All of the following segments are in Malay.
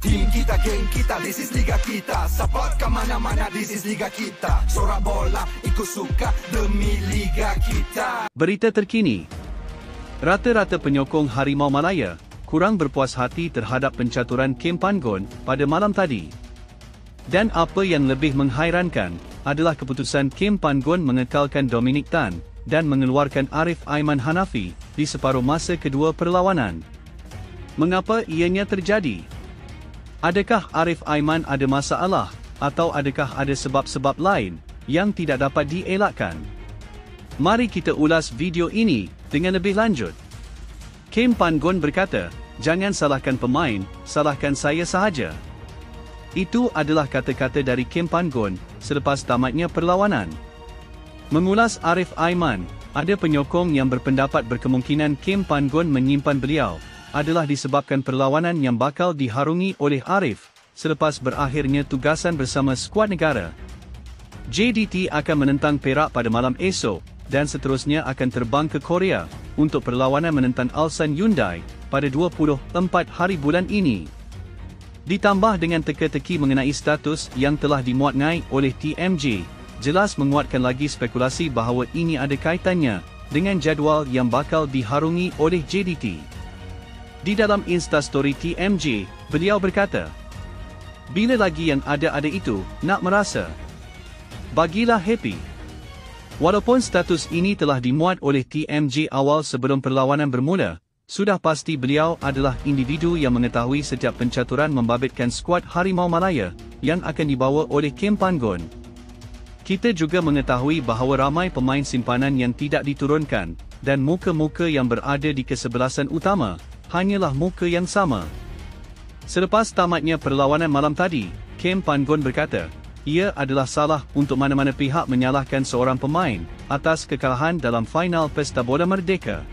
Team kita, geng kita, this is liga kita Support ke mana-mana, this is liga kita Sorak bola, ikut suka demi liga kita Berita terkini. Rata-rata penyokong Harimau Malaya kurang berpuas hati terhadap pencaturan Kem Panggon pada malam tadi. Dan apa yang lebih menghairankan adalah keputusan Kem Panggon mengekalkan Dominic Tan dan mengeluarkan Arif Aiman Hanafi di separuh masa kedua perlawanan. Mengapa ianya terjadi? Adakah Arif Aiman ada masalah atau adakah ada sebab-sebab lain yang tidak dapat dielakkan? Mari kita ulas video ini dengan lebih lanjut. Kim Pan-gon berkata, jangan salahkan pemain, salahkan saya sahaja. Itu adalah kata-kata dari Kim Pan-gon selepas tamatnya perlawanan. Mengulas Arif Aiman, ada penyokong yang berpendapat berkemungkinan Kim Pan-gon menyimpan beliau adalah disebabkan perlawanan yang bakal diharungi oleh Arif selepas berakhirnya tugasan bersama skuad negara. JDT akan menentang Perak pada malam esok dan seterusnya akan terbang ke Korea untuk perlawanan menentang Ulsan Hyundai pada 24 hari bulan ini. Ditambah dengan teka-teki mengenai status yang telah dimuatngai oleh TMJ, jelas menguatkan lagi spekulasi bahawa ini ada kaitannya dengan jadual yang bakal diharungi oleh JDT. Di dalam Instastory TMJ, beliau berkata, Bila lagi yang ada-ada itu, nak merasa? Bagilah happy. Walaupun status ini telah dimuat oleh TMJ awal sebelum perlawanan bermula, sudah pasti beliau adalah individu yang mengetahui setiap pencaturan membabitkan skuad Harimau Malaya yang akan dibawa oleh Kim Panggon. Kita juga mengetahui bahawa ramai pemain simpanan yang tidak diturunkan dan muka-muka yang berada di kesebelasan utama hanyalah muka yang sama. Selepas tamatnya perlawanan malam tadi, Kem Panggon berkata, ia adalah salah untuk mana-mana pihak menyalahkan seorang pemain atas kekalahan dalam final Pesta Bola Merdeka.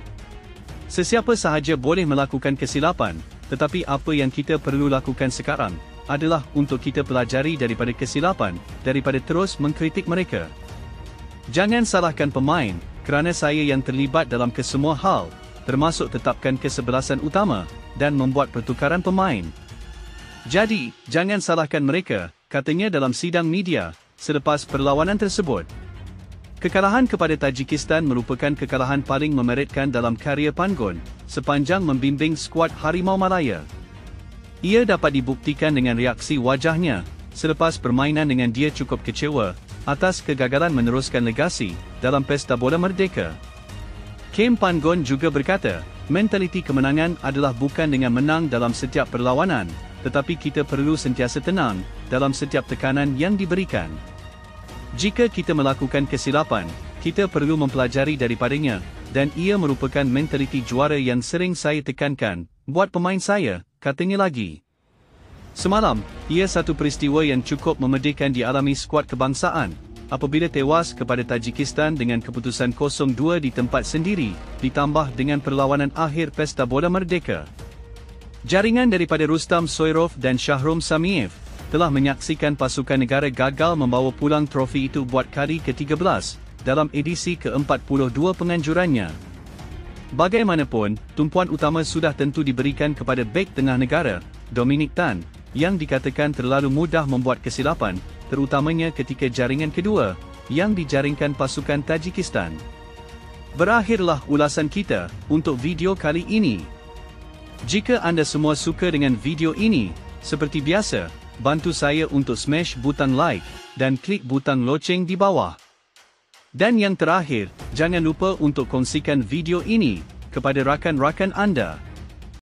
Sesiapa sahaja boleh melakukan kesilapan, tetapi apa yang kita perlu lakukan sekarang adalah untuk kita pelajari daripada kesilapan daripada terus mengkritik mereka. Jangan salahkan pemain kerana saya yang terlibat dalam kesemua hal termasuk tetapkan kesebelasan utama dan membuat pertukaran pemain. Jadi, jangan salahkan mereka, katanya dalam sidang media selepas perlawanan tersebut. Kekalahan kepada Tajikistan merupakan kekalahan paling memeritkan dalam karya Panggon sepanjang membimbing skuad Harimau Malaya. Ia dapat dibuktikan dengan reaksi wajahnya selepas permainan dengan dia cukup kecewa atas kegagalan meneruskan legasi dalam Pesta Bola Merdeka. Kim Pan-gon juga berkata, mentaliti kemenangan adalah bukan dengan menang dalam setiap perlawanan, tetapi kita perlu sentiasa tenang dalam setiap tekanan yang diberikan. Jika kita melakukan kesilapan, kita perlu mempelajari daripadanya, dan ia merupakan mentaliti juara yang sering saya tekankan, buat pemain saya, katanya lagi. Semalam, ia satu peristiwa yang cukup memedihkan dialami skuad kebangsaan, apabila tewas kepada Tajikistan dengan keputusan 0-2 di tempat sendiri, ditambah dengan perlawanan akhir Pesta Bola Merdeka. Jaringan daripada Rustam Soirov dan Shahrum Samiev telah menyaksikan pasukan negara gagal membawa pulang trofi itu buat kali ke-13 dalam edisi ke-42 penganjurannya. Bagaimanapun, tumpuan utama sudah tentu diberikan kepada bek tengah negara, Dominic Tan, yang dikatakan terlalu mudah membuat kesilapan terutamanya ketika jaringan kedua yang dijaringkan pasukan Tajikistan. Berakhirlah ulasan kita untuk video kali ini. Jika anda semua suka dengan video ini, seperti biasa, bantu saya untuk smash butang like dan klik butang loceng di bawah. Dan yang terakhir, jangan lupa untuk kongsikan video ini kepada rakan-rakan anda.